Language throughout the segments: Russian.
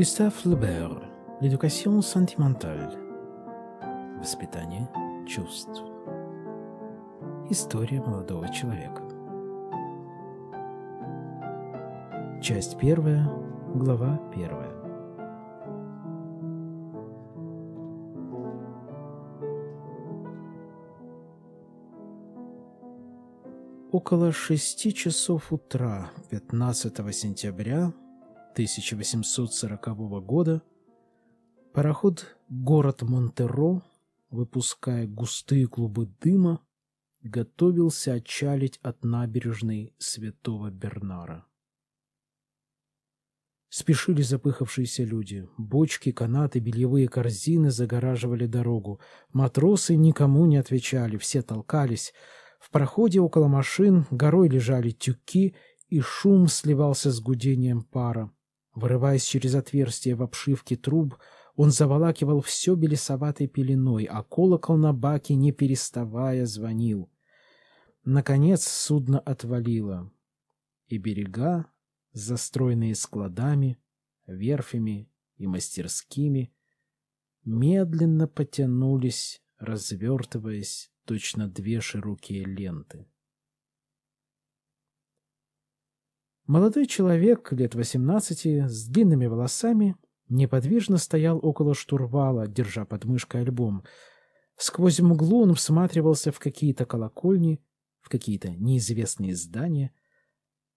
Гюстав Флебер. L'éducation sentimentale. Воспитание чувств. История молодого человека. Часть первая, глава первая. Около шести часов утра 15 сентября 1840 года пароход «Город Монтеро», выпуская густые клубы дыма, готовился отчалить от набережной Святого Бернара. Спешили запыхавшиеся люди. Бочки, канаты, бельевые корзины загораживали дорогу. Матросы никому не отвечали, все толкались — в проходе около машин горой лежали тюки, и шум сливался с гудением пара. Вырываясь через отверстие в обшивке труб, он заволакивал все белесоватой пеленой, а колокол на баке, не переставая, звонил. Наконец судно отвалило, и берега, застроенные складами, верфями и мастерскими, медленно потянулись, развертываясь точно две широкие ленты. Молодой человек, лет восемнадцати, с длинными волосами, неподвижно стоял около штурвала, держа под мышкой альбом. Сквозь мглу он всматривался в какие-то колокольни, в какие-то неизвестные здания.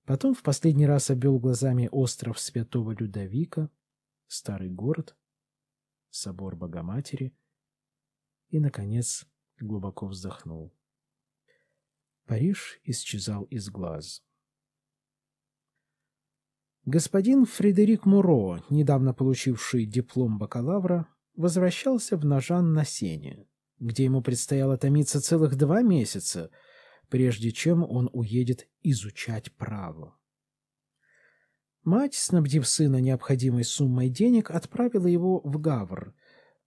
Потом в последний раз обвел глазами остров Святого Людовика, старый город, собор Богоматери и, наконец, глубоко вздохнул. Париж исчезал из глаз. Господин Фредерик Муро, недавно получивший диплом бакалавра, возвращался в Нажан на Сене, где ему предстояло томиться целых два месяца, прежде чем он уедет изучать право. Мать, снабдив сына необходимой суммой денег, отправила его в Гавр,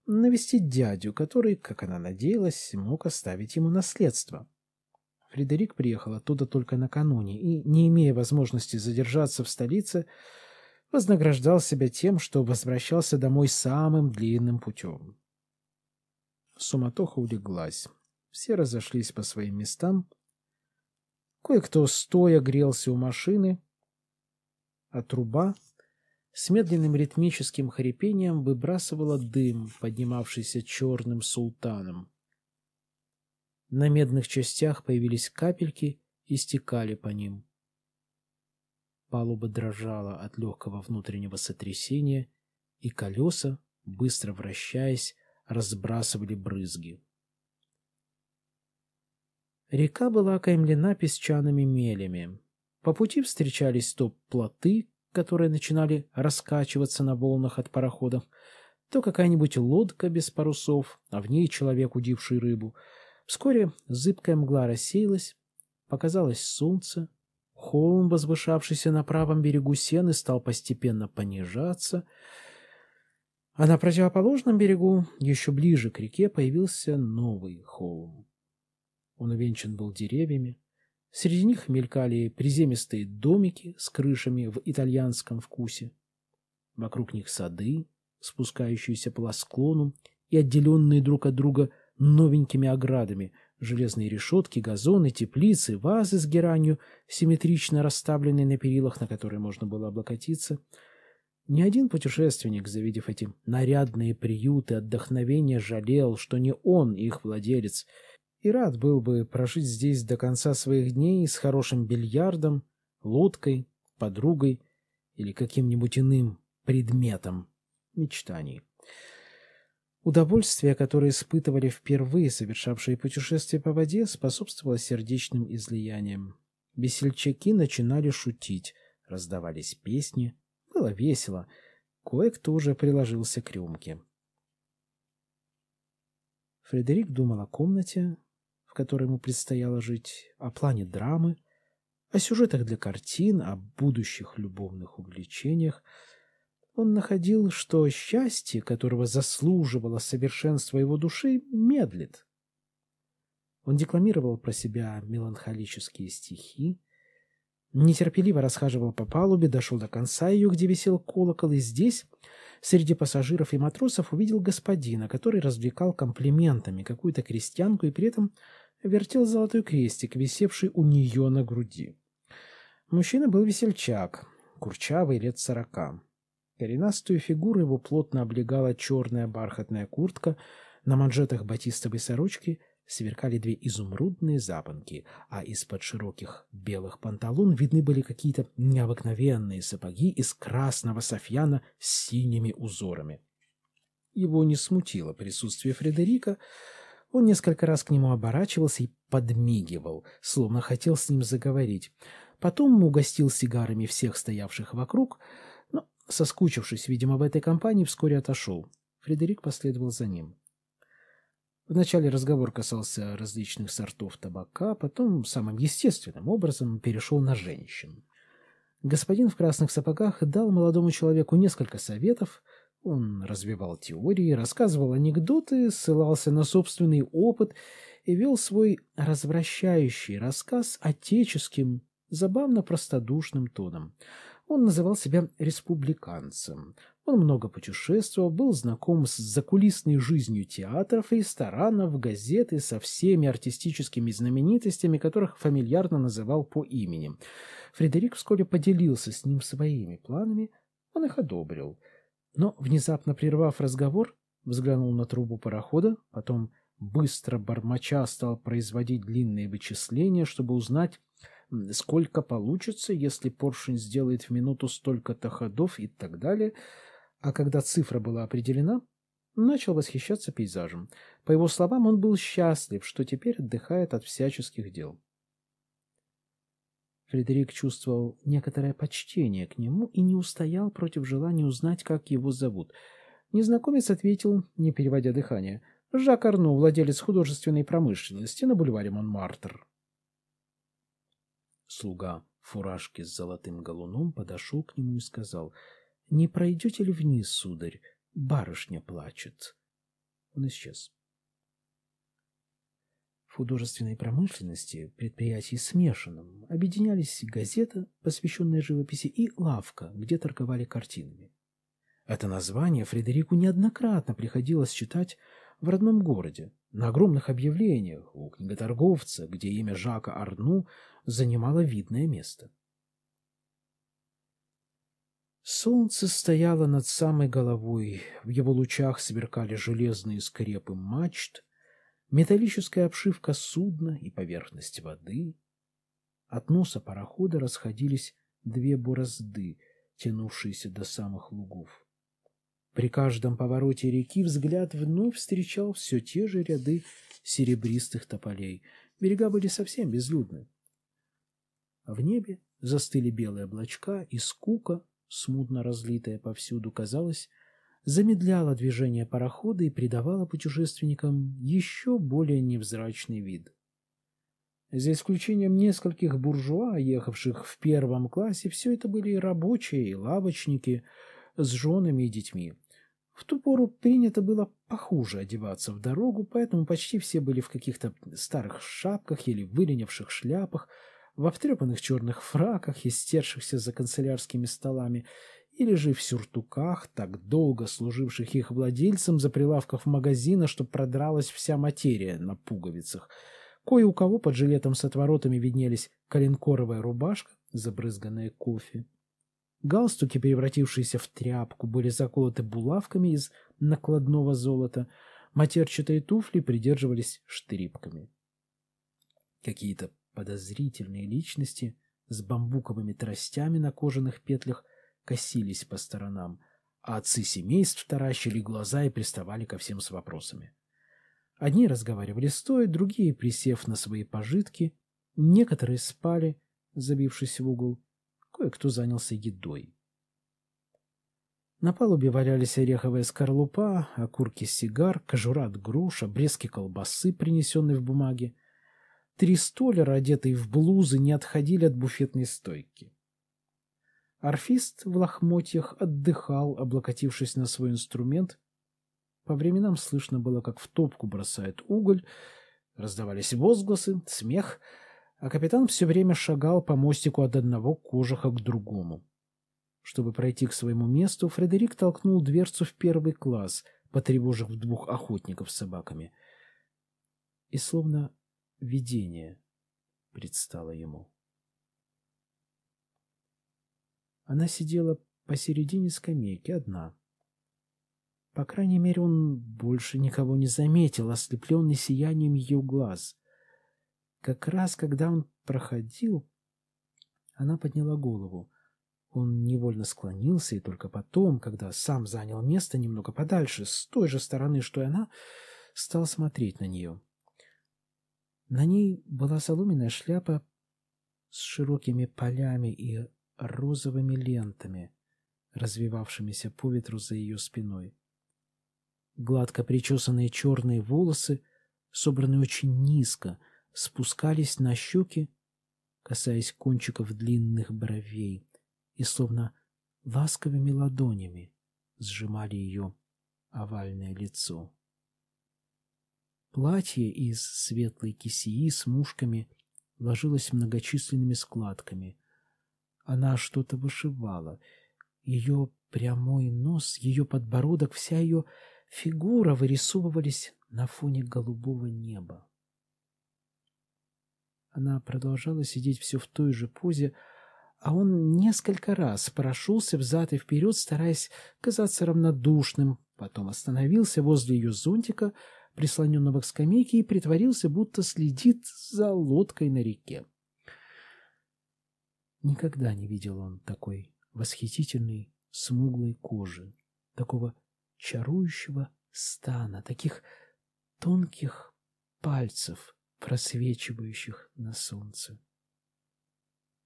навестить дядю, который, как она надеялась, мог оставить ему наследство. Фредерик приехал оттуда только накануне и, не имея возможности задержаться в столице, вознаграждал себя тем, что возвращался домой самым длинным путем. Суматоха улеглась. Все разошлись по своим местам. Кое-кто стоя грелся у машины, а труба с медленным ритмическим хрипением выбрасывала дым, поднимавшийся черным султаном. На медных частях появились капельки и стекали по ним. Палуба дрожала от легкого внутреннего сотрясения, и колеса, быстро вращаясь, разбрасывали брызги. Река была окаймлена песчаными мелями. По пути встречались то плоты, которые начинали раскачиваться на волнах от пароходов, то какая-нибудь лодка без парусов, а в ней человек, удивший рыбу. Вскоре зыбкая мгла рассеялась, показалось солнце, холм, возвышавшийся на правом берегу Сены, стал постепенно понижаться, а на противоположном берегу, еще ближе к реке, появился новый холм. Он увенчан был деревьями, Среди них мелькали приземистые домики с крышами в итальянском вкусе. Вокруг них сады, спускающиеся по склону и отделенные друг от друга новенькими оградами, железные решетки, газоны, теплицы, вазы с геранью, симметрично расставленные на перилах, на которые можно было облокотиться. Ни один путешественник, завидев эти нарядные приюты отдохновения, жалел, что не он их владелец — и рад был бы прожить здесь до конца своих дней с хорошим бильярдом, лодкой, подругой или каким-нибудь иным предметом мечтаний. Удовольствие, которое испытывали впервые совершавшие путешествия по воде, способствовало сердечным излияниям. Весельчаки начинали шутить, раздавались песни, было весело, кое-кто уже приложился к рюмке. Фредерик думал о комнате, которой ему предстояло жить, о плане драмы, о сюжетах для картин, о будущих любовных увлечениях, он находил, что счастье, которого заслуживало совершенство его души, медлит. Он декламировал про себя меланхолические стихи, нетерпеливо расхаживал по палубе, дошел до конца ее, где висел колокол, и здесь, среди пассажиров и матросов, увидел господина, который развлекал комплиментами какую-то крестьянку и при этом вертел золотой крестик, висевший у нее на груди. Мужчина был весельчак, курчавый, лет сорока. Коренастую фигуру его плотно облегала черная бархатная куртка, на манжетах батистовой сорочки сверкали две изумрудные запонки, а из-под широких белых панталон видны были какие-то необыкновенные сапоги из красного софьяна с синими узорами. Его не смутило присутствие Фредерика, он несколько раз к нему оборачивался и подмигивал, словно хотел с ним заговорить. Потом угостил сигарами всех стоявших вокруг, соскучившись, видимо, в этой компании, вскоре отошел. Фредерик последовал за ним. Вначале разговор касался различных сортов табака, потом самым естественным образом перешел на женщин. Господин в красных сапогах дал молодому человеку несколько советов, он развивал теории, рассказывал анекдоты, ссылался на собственный опыт и вел свой развращающий рассказ отеческим, забавно простодушным тоном. Он называл себя республиканцем. Он много путешествовал, был знаком с закулисной жизнью театров ресторанов, газет и со всеми артистическими знаменитостями, которых фамильярно называл по имени. Фредерик вскоре поделился с ним своими планами, он их одобрил. Но, внезапно прервав разговор, взглянул на трубу парохода, потом быстро бормоча стал производить длинные вычисления, чтобы узнать, сколько получится, если поршень сделает в минуту столько-то ходов и так далее. А когда цифра была определена, начал восхищаться пейзажем. По его словам, он был счастлив, что теперь отдыхает от всяческих дел. Фредерик чувствовал некоторое почтение к нему и не устоял против желания узнать, как его зовут. Незнакомец ответил, не переводя дыхание, «Жак Арно, владелец художественной промышленности на бульваре Монмартр». Слуга в фуражке с золотым галуном подошел к нему и сказал, «Не пройдете ли вниз, сударь? Барышня плачет». Он исчез. В художественной промышленности, предприятии смешанном, объединялись газета, посвященная живописи, и лавка, где торговали картинами. Это название Фредерику неоднократно приходилось читать в родном городе, на огромных объявлениях у книготорговца, где имя Жака Арну занимало видное место. Солнце стояло над самой головой, в его лучах сверкали железные скрепы мачт, металлическая обшивка судна и поверхность воды. От носа парохода расходились две борозды, тянувшиеся до самых лугов. При каждом повороте реки взгляд вновь встречал все те же ряды серебристых тополей. Берега были совсем безлюдны. В небе застыли белые облачка, и скука, смутно разлитая повсюду, казалось, замедляла движение парохода и придавала путешественникам еще более невзрачный вид. За исключением нескольких буржуа, ехавших в первом классе, все это были рабочие и лавочники с женами и детьми. В ту пору принято было похуже одеваться в дорогу, поэтому почти все были в каких-то старых шапках или выленивших шляпах, в обтрепанных черных фраках, истершихся за канцелярскими столами, или же в сюртуках, так долго служивших их владельцам за прилавков магазина, что продралась вся материя на пуговицах. Кое у кого под жилетом с отворотами виднелись коленкоровая рубашка, забрызганная кофе, Галстуки, превратившиеся в тряпку, были заколоты булавками из накладного золота, матерчатые туфли придерживались штрипками. Какие-то подозрительные личности с бамбуковыми тростями на кожаных петлях косились по сторонам, а отцы семейств таращили глаза и приставали ко всем с вопросами. Одни разговаривали стоя, другие, присев на свои пожитки, некоторые спали, забившись в угол, Кое-кто занялся едой. На палубе валялись ореховая скорлупа, окурки сигар, кожура от груш, обрезки колбасы, принесенные в бумаге. Три столяра, одетые в блузы, не отходили от буфетной стойки. Орфист в лохмотьях отдыхал, облокотившись на свой инструмент. По временам слышно было, как в топку бросает уголь, раздавались возгласы, смех — а капитан все время шагал по мостику от одного кожуха к другому. Чтобы пройти к своему месту, Фредерик толкнул дверцу в первый класс, потревожив двух охотников с собаками. И словно видение предстало ему. Она сидела посередине скамейки одна. По крайней мере, он больше никого не заметил, ослепленный сиянием ее глаз. Как раз когда он проходил, она подняла голову. Он невольно склонился, и только потом, когда сам занял место немного подальше, с той же стороны, что и она, стал смотреть на нее. На ней была соломенная шляпа с широкими полями и розовыми лентами, развивавшимися по ветру за ее спиной. Гладко причесанные черные волосы, собранные очень низко, спускались на щеки, касаясь кончиков длинных бровей, и словно ласковыми ладонями сжимали ее овальное лицо. Платье из светлой кисеи с мушками ложилось многочисленными складками. Она что-то вышивала. Ее прямой нос, ее подбородок, вся ее фигура вырисовывались на фоне голубого неба. Она продолжала сидеть все в той же позе, а он несколько раз прошелся взад и вперед, стараясь казаться равнодушным, потом остановился возле ее зонтика, прислоненного к скамейке, и притворился, будто следит за лодкой на реке. Никогда не видел он такой восхитительной смуглой кожи, такого чарующего стана, таких тонких пальцев, просвечивающих на солнце.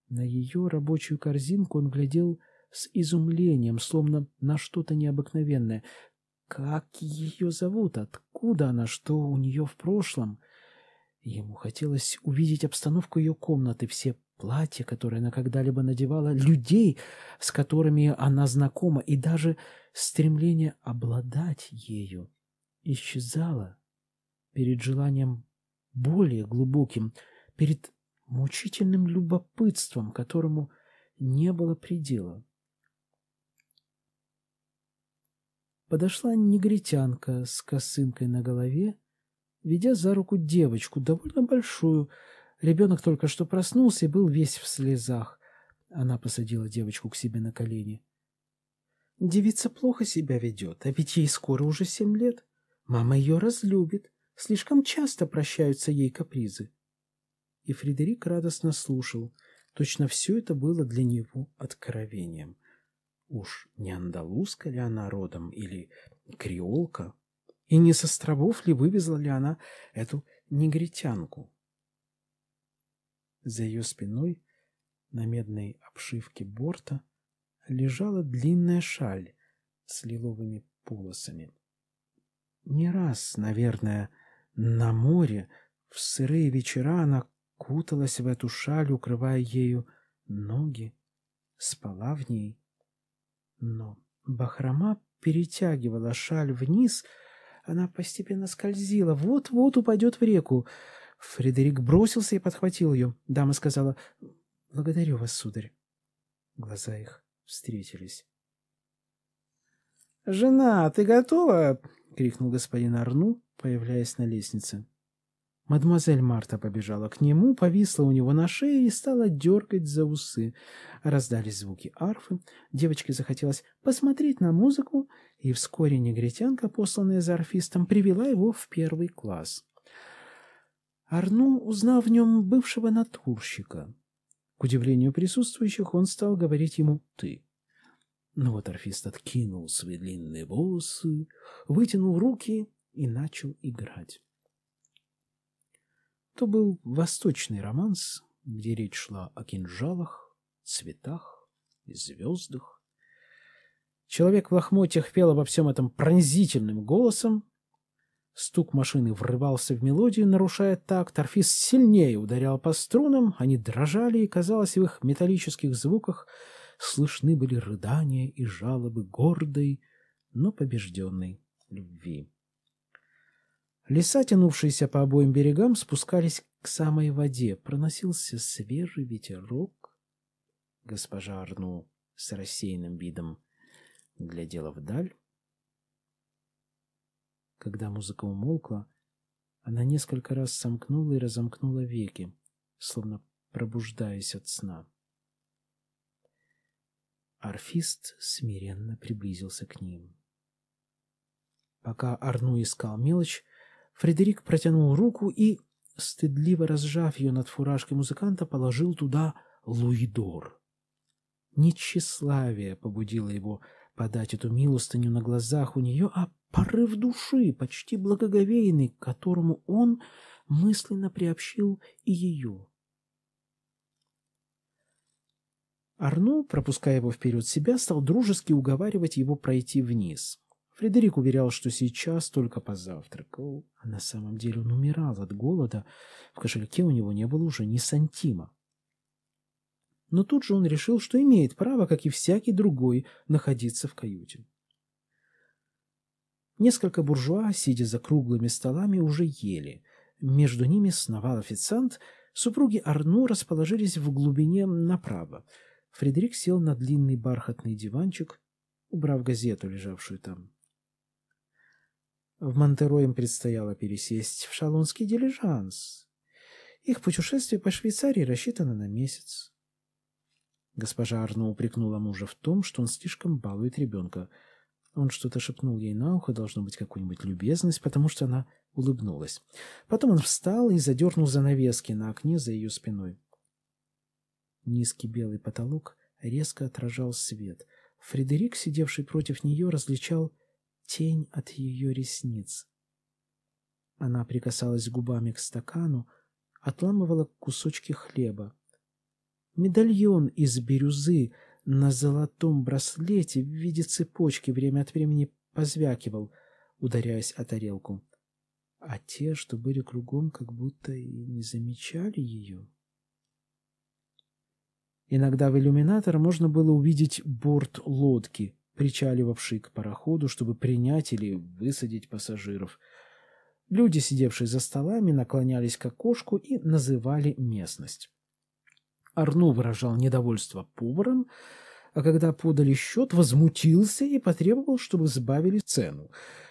На ее рабочую корзинку он глядел с изумлением, словно на что-то необыкновенное. Как ее зовут? Откуда она? Что у нее в прошлом? Ему хотелось увидеть обстановку ее комнаты, все платья, которые она когда-либо надевала, людей, с которыми она знакома, и даже стремление обладать ею исчезало перед желанием более глубоким, перед мучительным любопытством, которому не было предела. Подошла негритянка с косынкой на голове, ведя за руку девочку, довольно большую. Ребенок только что проснулся и был весь в слезах. Она посадила девочку к себе на колени. Девица плохо себя ведет, а ведь ей скоро уже семь лет. Мама ее разлюбит. Слишком часто прощаются ей капризы. И Фредерик радостно слушал. Точно все это было для него откровением. Уж не андалузка ли она родом или креолка? И не с островов ли вывезла ли она эту негритянку? За ее спиной на медной обшивке борта лежала длинная шаль с лиловыми полосами. Не раз, наверное, на море в сырые вечера она куталась в эту шаль, укрывая ею ноги, спала в ней. Но бахрома перетягивала шаль вниз, она постепенно скользила, вот-вот упадет в реку. Фредерик бросился и подхватил ее. Дама сказала, «Благодарю вас, сударь». Глаза их встретились. «Жена, ты готова?» — крикнул господин Арну, появляясь на лестнице. Мадемуазель Марта побежала к нему, повисла у него на шее и стала дергать за усы. Раздались звуки арфы, девочке захотелось посмотреть на музыку, и вскоре негритянка, посланная за арфистом, привела его в первый класс. Арну узнал в нем бывшего натурщика. К удивлению присутствующих, он стал говорить ему «ты». Но вот орфист откинул свои длинные волосы, вытянул руки и начал играть. То был восточный романс, где речь шла о кинжалах, цветах и звездах. Человек в лохмотьях пел обо всем этом пронзительным голосом, Стук машины врывался в мелодию, нарушая такт. Орфист сильнее ударял по струнам, они дрожали, и, казалось, в их металлических звуках слышны были рыдания и жалобы гордой, но побежденной любви. Леса, тянувшиеся по обоим берегам, спускались к самой воде. Проносился свежий ветерок. Госпожа Арну с рассеянным видом глядела вдаль. Когда музыка умолкла, она несколько раз сомкнула и разомкнула веки, словно пробуждаясь от сна. Арфист смиренно приблизился к ним. Пока Арну искал мелочь, Фредерик протянул руку и, стыдливо разжав ее над фуражкой музыканта, положил туда луидор. Не тщеславие побудило его подать эту милостыню на глазах у нее, а порыв души, почти благоговейный, к которому он мысленно приобщил и ее. Арну, пропуская его вперед себя, стал дружески уговаривать его пройти вниз. Фредерик уверял, что сейчас только позавтракал, а на самом деле он умирал от голода. В кошельке у него не было уже ни сантима. Но тут же он решил, что имеет право, как и всякий другой, находиться в каюте. Несколько буржуа, сидя за круглыми столами, уже ели. Между ними сновал официант. Супруги Арно расположились в глубине направо. Фредерик сел на длинный бархатный диванчик, убрав газету, лежавшую там. В Монтеро им предстояло пересесть в шалонский дилижанс. Их путешествие по Швейцарии рассчитано на месяц. Госпожа Арно упрекнула мужа в том, что он слишком балует ребенка. Он что-то шепнул ей на ухо, должно быть какую-нибудь любезность, потому что она улыбнулась. Потом он встал и задернул занавески на окне за ее спиной. Низкий белый потолок резко отражал свет. Фредерик, сидевший против нее, различал тень от ее ресниц. Она прикасалась губами к стакану, отламывала кусочки хлеба. Медальон из бирюзы на золотом браслете в виде цепочки время от времени позвякивал, ударяясь о тарелку. А те, что были кругом, как будто и не замечали ее. Иногда в иллюминатор можно было увидеть борт лодки, причаливавший к пароходу, чтобы принять или высадить пассажиров. Люди, сидевшие за столами, наклонялись к окошку и называли местность. Арну выражал недовольство поваром, а когда подали счет, возмутился и потребовал, чтобы сбавили цену.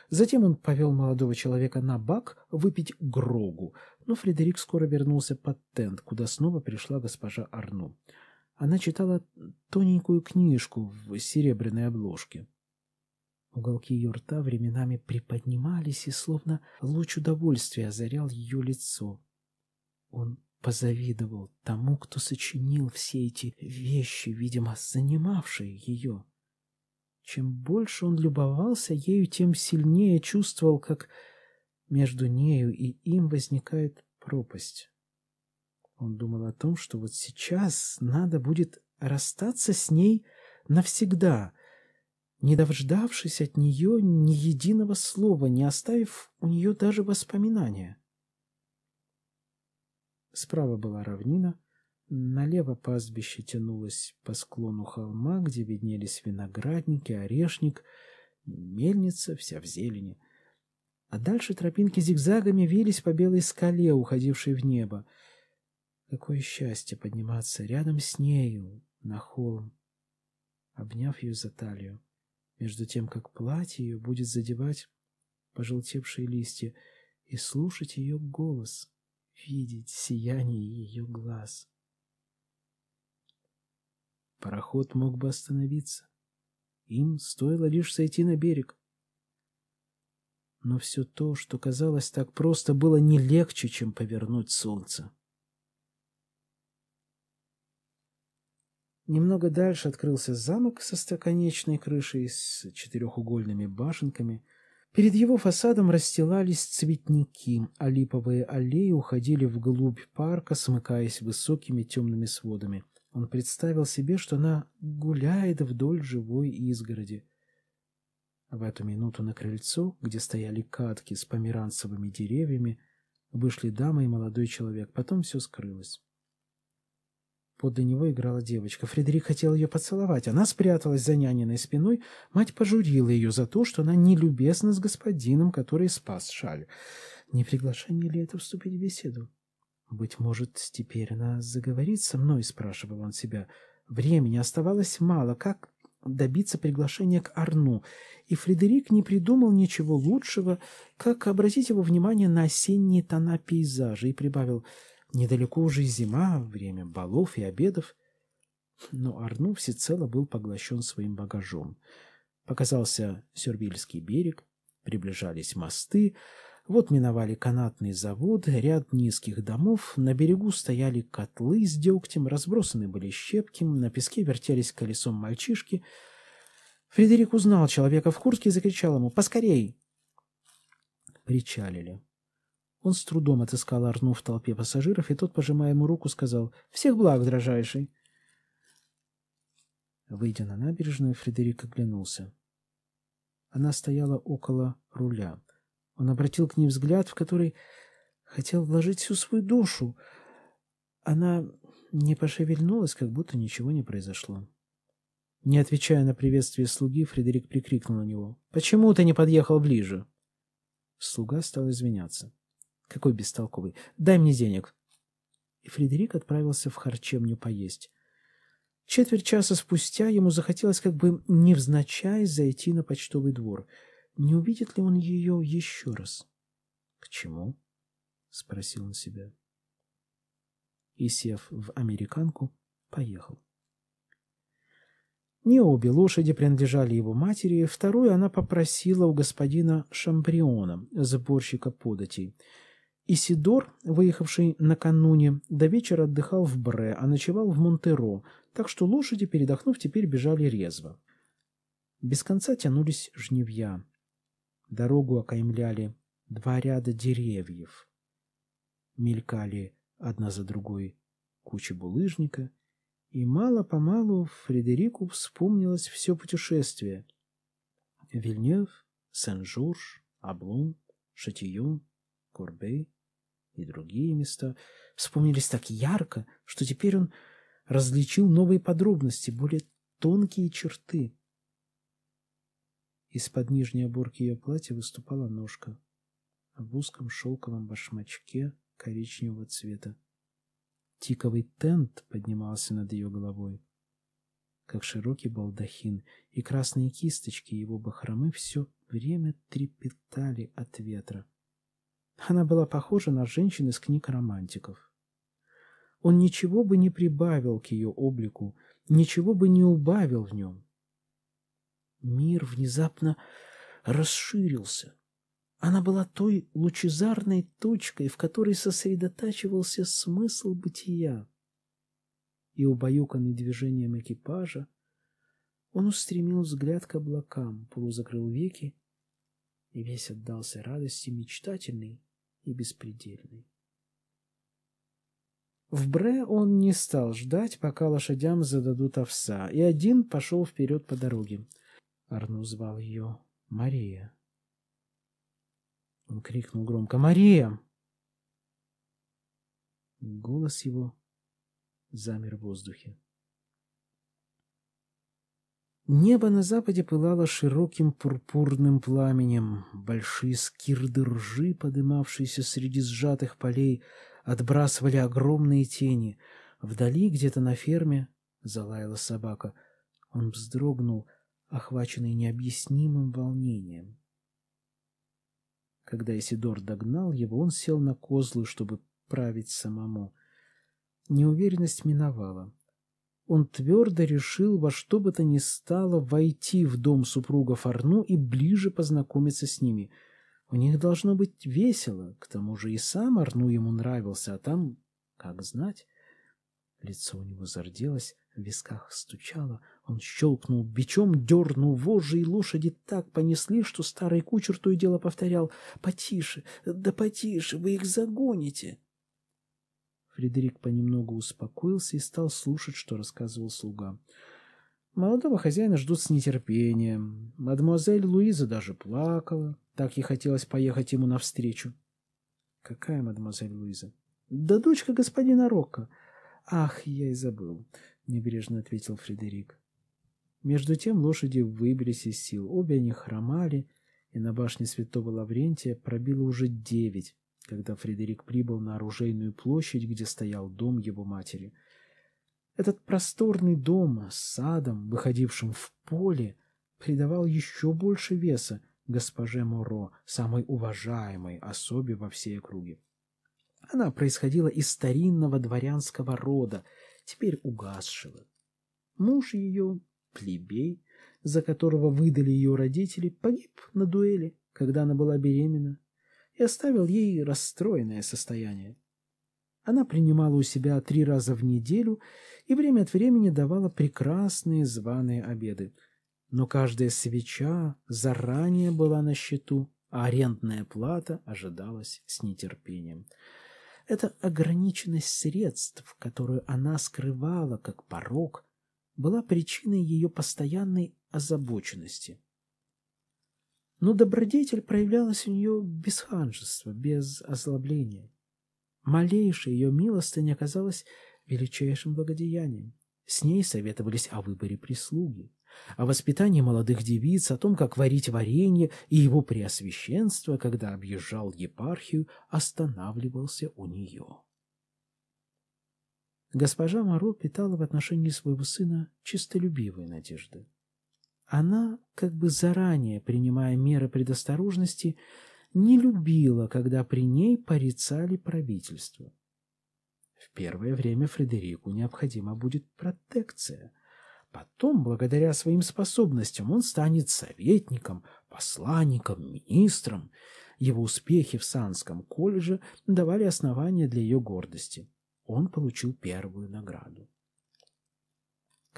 Затем он повел молодого человека на бак выпить грогу, но Фредерик скоро вернулся под тент, куда снова пришла госпожа Арну. Она читала тоненькую книжку в серебряной обложке. Уголки ее рта временами приподнимались, и словно луч удовольствия озарял ее лицо. Он позавидовал тому, кто сочинил все эти вещи, видимо, занимавшие ее. Чем больше он любовался ею, тем сильнее чувствовал, как между нею и им возникает пропасть. Он думал о том, что вот сейчас надо будет расстаться с ней навсегда, не дождавшись от нее ни единого слова, не оставив у нее даже воспоминания. Справа была равнина, налево пастбище тянулось по склону холма, где виднелись виноградники, орешник, мельница вся в зелени. А дальше тропинки зигзагами вились по белой скале, уходившей в небо. Какое счастье подниматься рядом с нею на холм, обняв ее за талию, между тем, как платье ее будет задевать пожелтевшие листья, и слушать ее голос, видеть сияние ее глаз. Пароход мог бы остановиться. Им стоило лишь сойти на берег. Но все то, что казалось так просто, было не легче, чем повернуть солнце. Немного дальше открылся замок со стоконечной крышей с четырехугольными башенками. Перед его фасадом расстилались цветники, а липовые аллеи уходили вглубь парка, смыкаясь высокими темными сводами. Он представил себе, что она гуляет вдоль живой изгороди. В эту минуту на крыльцо, где стояли катки с померанцевыми деревьями, вышли дама и молодой человек. Потом все скрылось. Подле него играла девочка. Фредерик хотел ее поцеловать. Она спряталась за няниной спиной. Мать пожурила ее за то, что она нелюбезна с господином, который спас шаль. Не приглашение ли это вступить в беседу? Быть может, теперь она заговорит со мной, спрашивал он себя. Времени оставалось мало. Как добиться приглашения к Арну? И Фредерик не придумал ничего лучшего, как обратить его внимание на осенние тона пейзажа и прибавил «Недалеко уже зима, время балов и обедов». Но Арну всецело был поглощен своим багажом. Показался Сюрвильский берег, приближались мосты, вот миновали канатный завод, ряд низких домов, на берегу стояли котлы с дегтем, разбросаны были щепки, на песке вертелись колесом мальчишки. Фредерик узнал человека в куртке и закричал ему «Поскорей!». Причалили. Он с трудом отыскал Арну в толпе пассажиров, и тот, пожимая ему руку, сказал «Всех благ, дрожайший!». Выйдя на набережную, Фредерик оглянулся. Она стояла около руля. Он обратил к ней взгляд, в который хотел вложить всю свою душу. Она не пошевельнулась, как будто ничего не произошло. Не отвечая на приветствие слуги, Фредерик прикрикнул на него. «Почему ты не подъехал ближе?» Слуга стал извиняться. «Какой бестолковый! Дай мне денег!» И Фредерик отправился в харчевню поесть. Четверть часа спустя ему захотелось как бы невзначай зайти на почтовый двор — не увидит ли он ее еще раз? — К чему? — спросил он себя. И, сев в американку, поехал. Не обе лошади принадлежали его матери, вторую она попросила у господина Шамбриона, сборщика податей. Исидор, выехавший накануне, до вечера отдыхал в Бре, а ночевал в Монтеро, так что лошади, передохнув, теперь бежали резво. Без конца тянулись жнивья. Дорогу окаймляли два ряда деревьев. Мелькали одна за другой кучи булыжника, и мало-помалу Фредерику вспомнилось все путешествие. Вильнев, Сен-Жорж, Аблон, Шатион, Корбей и другие места вспомнились так ярко, что теперь он различил новые подробности, более тонкие черты. Из-под нижней оборки ее платья выступала ножка в узком шелковом башмачке коричневого цвета. Тиковый тент поднимался над ее головой, как широкий балдахин, и красные кисточки его бахромы все время трепетали от ветра. Она была похожа на женщин из книг романтиков. Он ничего бы не прибавил к ее облику, ничего бы не убавил в нем. Мир внезапно расширился. Она была той лучезарной точкой, в которой сосредотачивался смысл бытия. И, убаюканный движением экипажа, он устремил взгляд к облакам, полузакрыл веки и весь отдался радости мечтательной и беспредельной. В Бре он не стал ждать, пока лошадям зададут овса, и один пошел вперед по дороге. Арну звал ее Мария. Он крикнул громко «Мария!». Голос его замер в воздухе. Небо на западе пылало широким пурпурным пламенем. Большие скирды ржи, подымавшиеся среди сжатых полей, отбрасывали огромные тени. Вдали, где-то на ферме, залаяла собака. Он вздрогнул — охваченный необъяснимым волнением. Когда Исидор догнал его, он сел на козлы, чтобы править самому. Неуверенность миновала. Он твердо решил во что бы то ни стало войти в дом супруга Фарну и ближе познакомиться с ними. У них должно быть весело, к тому же и сам Арну ему нравился, а там, как знать... Лицо у него зарделось, в висках стучало. Он щелкнул бичом, дернул вожжи, и лошади так понесли, что старый кучер то и дело повторял «Потише, да потише, вы их загоните!» Фредерик понемногу успокоился и стал слушать, что рассказывал слуга. Молодого хозяина ждут с нетерпением. Мадемуазель Луиза даже плакала. Так ей хотелось поехать ему навстречу. Какая мадемуазель Луиза? Да дочка господина Рокко. Ах, я и забыл, небрежно ответил Фредерик. Между тем лошади выбились из сил. Обе они хромали и на башне святого Лаврентия пробило уже девять, когда Фредерик прибыл на оружейную площадь, где стоял дом его матери. Этот просторный дом с садом, выходившим в поле, придавал еще больше веса госпоже Моро, самой уважаемой особе во всей округе. Она происходила из старинного дворянского рода, теперь угасшего. Муж ее, плебей, за которого выдали ее родители, погиб на дуэли, когда она была беременна, и оставил ей расстроенное состояние. Она принимала у себя три раза в неделю и время от времени давала прекрасные званые обеды. Но каждая свеча заранее была на счету, а арендная плата ожидалась с нетерпением. Эта ограниченность средств, которую она скрывала как порог, была причиной ее постоянной озабоченности. Но добродетель проявлялась у нее без ханжества, без озлобления. Малейшая ее милостыня оказалась величайшим благодеянием. С ней советовались о выборе прислуги, о воспитании молодых девиц, о том, как варить варенье, и его преосвященство, когда объезжал епархию, останавливался у нее. Госпожа Моро питала в отношении своего сына чистолюбивые надежды. Она, как бы заранее принимая меры предосторожности, не любила, когда при ней порицали правительство. В первое время Фредерику необходима будет протекция. Потом, благодаря своим способностям, он станет советником, посланником, министром. Его успехи в Санском колледже давали основания для ее гордости он получил первую награду.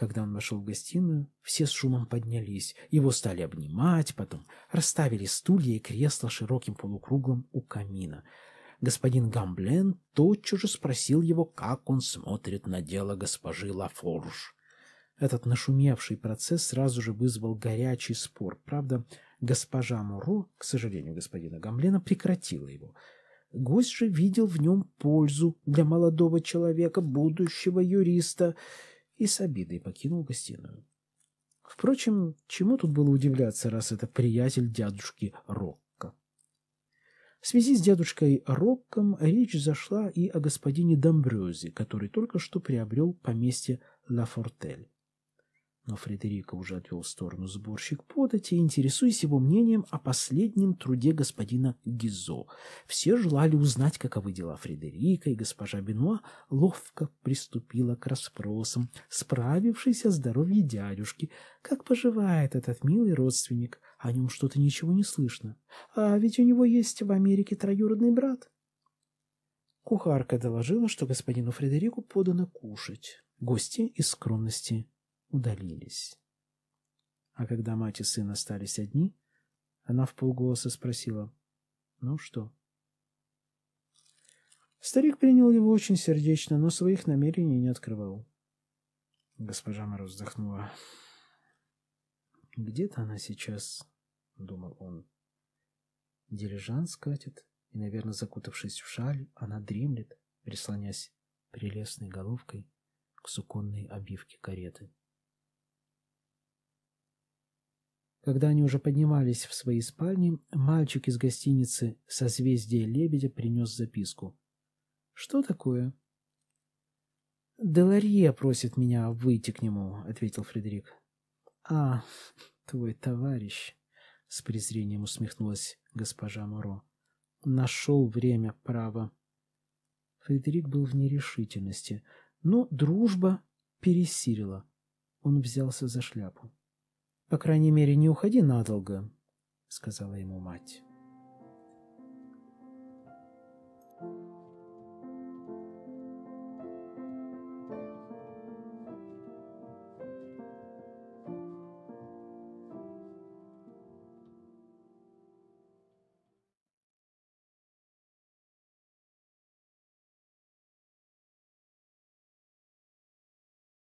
Когда он вошел в гостиную, все с шумом поднялись. Его стали обнимать, потом расставили стулья и кресла широким полукругом у камина. Господин Гамблен тотчас же спросил его, как он смотрит на дело госпожи Лафорж. Этот нашумевший процесс сразу же вызвал горячий спор. Правда, госпожа Муро, к сожалению господина Гамблена, прекратила его — Гость же видел в нем пользу для молодого человека, будущего юриста, и с обидой покинул гостиную. Впрочем, чему тут было удивляться, раз это приятель дядюшки Рокко? В связи с дядюшкой Рокком речь зашла и о господине Домбрёзе, который только что приобрел поместье Ла Фортель. Но Фредерико уже отвел в сторону сборщик подати, интересуясь его мнением о последнем труде господина Гизо. Все желали узнать, каковы дела Фредерика, и госпожа Бенуа ловко приступила к расспросам, справившись о здоровье дядюшки. Как поживает этот милый родственник? О нем что-то ничего не слышно. А ведь у него есть в Америке троюродный брат. Кухарка доложила, что господину Фредерику подано кушать. Гости из скромности удалились. А когда мать и сын остались одни, она в полголоса спросила, «Ну что?» Старик принял его очень сердечно, но своих намерений не открывал. Госпожа Мороз вздохнула. «Где-то она сейчас», — думал он. Дирижанс катит, и, наверное, закутавшись в шаль, она дремлет, прислонясь прелестной головкой к суконной обивке кареты. Когда они уже поднимались в свои спальни, мальчик из гостиницы «Созвездие лебедя» принес записку. «Что такое?» «Деларье просит меня выйти к нему», — ответил Фредерик. «А, твой товарищ», — с презрением усмехнулась госпожа Моро. «Нашел время, право». Фредерик был в нерешительности, но дружба пересилила. Он взялся за шляпу. По крайней мере, не уходи надолго, — сказала ему мать.